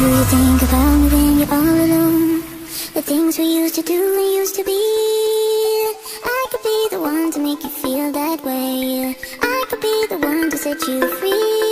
you think about when you're all alone? The things we used to do and used to be I could be the one to make you feel that way I could be the one to set you free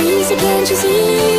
easy, can't you see?